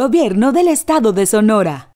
Gobierno del Estado de Sonora.